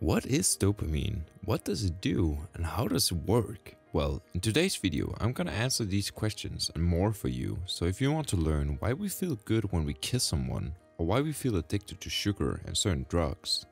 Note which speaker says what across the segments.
Speaker 1: What is dopamine? What does it do? And how does it work? Well, in today's video, I'm gonna answer these questions and more for you. So if you want to learn why we feel good when we kiss someone, or why we feel addicted to sugar and certain drugs.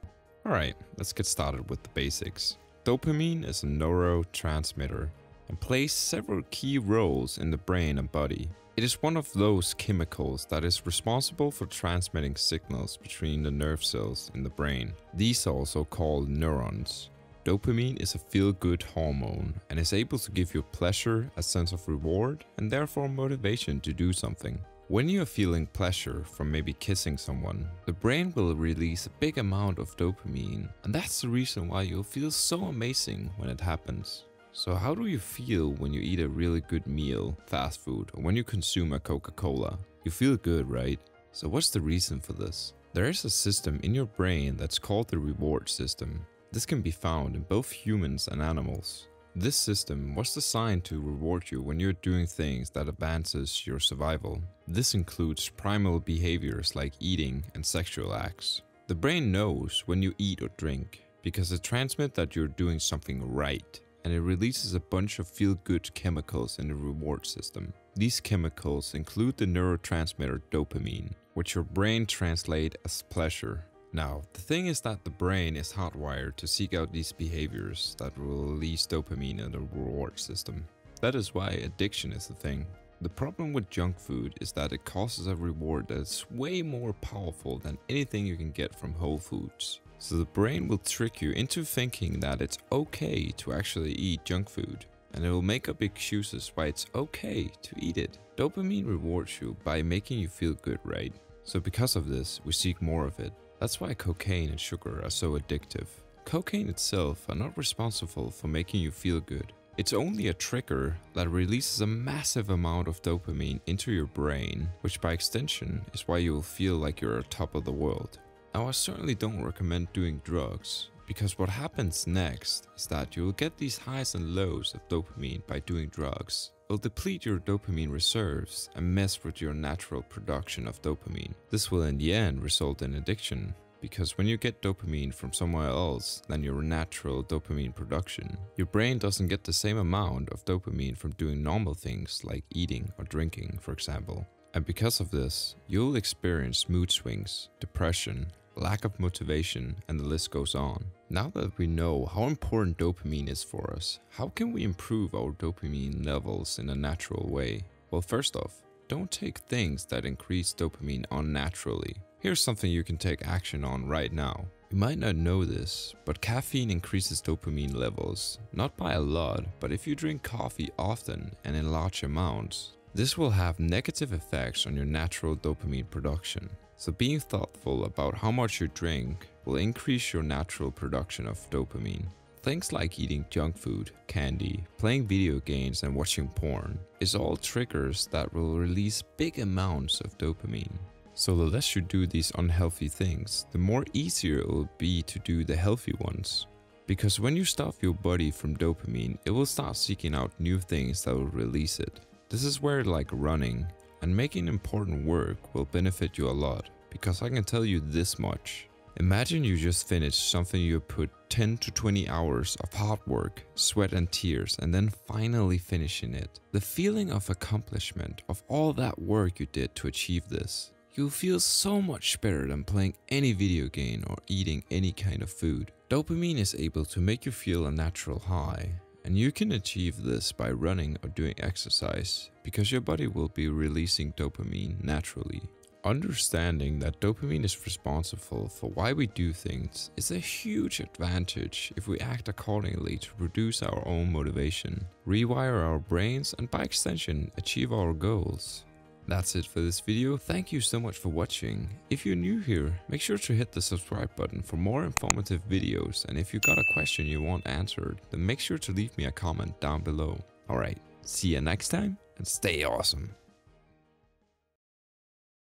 Speaker 1: Alright, let's get started with the basics. Dopamine is a neurotransmitter and plays several key roles in the brain and body. It is one of those chemicals that is responsible for transmitting signals between the nerve cells in the brain. These are also called neurons. Dopamine is a feel-good hormone and is able to give you pleasure, a sense of reward, and therefore motivation to do something. When you are feeling pleasure from maybe kissing someone, the brain will release a big amount of dopamine, and that's the reason why you'll feel so amazing when it happens. So how do you feel when you eat a really good meal, fast food, or when you consume a Coca-Cola? You feel good, right? So what's the reason for this? There is a system in your brain that's called the reward system. This can be found in both humans and animals. This system was designed to reward you when you're doing things that advances your survival. This includes primal behaviors like eating and sexual acts. The brain knows when you eat or drink because it transmits that you're doing something right and it releases a bunch of feel-good chemicals in the reward system. These chemicals include the neurotransmitter dopamine, which your brain translates as pleasure. Now, the thing is that the brain is hardwired to seek out these behaviors that release dopamine in the reward system. That is why addiction is a thing. The problem with junk food is that it causes a reward that is way more powerful than anything you can get from Whole Foods. So the brain will trick you into thinking that it's okay to actually eat junk food. And it will make up excuses why it's okay to eat it. Dopamine rewards you by making you feel good, right? So because of this, we seek more of it. That's why cocaine and sugar are so addictive. Cocaine itself are not responsible for making you feel good. It's only a trigger that releases a massive amount of dopamine into your brain, which by extension is why you will feel like you're at top of the world. Now I certainly don't recommend doing drugs, because what happens next is that you will get these highs and lows of dopamine by doing drugs. It will deplete your dopamine reserves and mess with your natural production of dopamine. This will in the end result in addiction, because when you get dopamine from somewhere else than your natural dopamine production, your brain doesn't get the same amount of dopamine from doing normal things like eating or drinking, for example. And because of this, you'll experience mood swings, depression, lack of motivation, and the list goes on. Now that we know how important dopamine is for us, how can we improve our dopamine levels in a natural way? Well, first off, don't take things that increase dopamine unnaturally. Here's something you can take action on right now. You might not know this, but caffeine increases dopamine levels, not by a lot, but if you drink coffee often and in large amounts, this will have negative effects on your natural dopamine production. So being thoughtful about how much you drink will increase your natural production of dopamine. Things like eating junk food, candy, playing video games and watching porn is all triggers that will release big amounts of dopamine. So the less you do these unhealthy things, the more easier it will be to do the healthy ones. Because when you stuff your body from dopamine, it will start seeking out new things that will release it. This is where like running, and making important work will benefit you a lot, because I can tell you this much. Imagine you just finished something you put 10 to 20 hours of hard work, sweat and tears and then finally finishing it. The feeling of accomplishment of all that work you did to achieve this. You'll feel so much better than playing any video game or eating any kind of food. Dopamine is able to make you feel a natural high and you can achieve this by running or doing exercise because your body will be releasing dopamine naturally. Understanding that dopamine is responsible for why we do things is a huge advantage if we act accordingly to produce our own motivation, rewire our brains and by extension achieve our goals. That's it for this video, thank you so much for watching. If you're new here, make sure to hit the subscribe button for more informative videos and if you got a question you want answered, then make sure to leave me a comment down below. Alright, see you next time and stay awesome.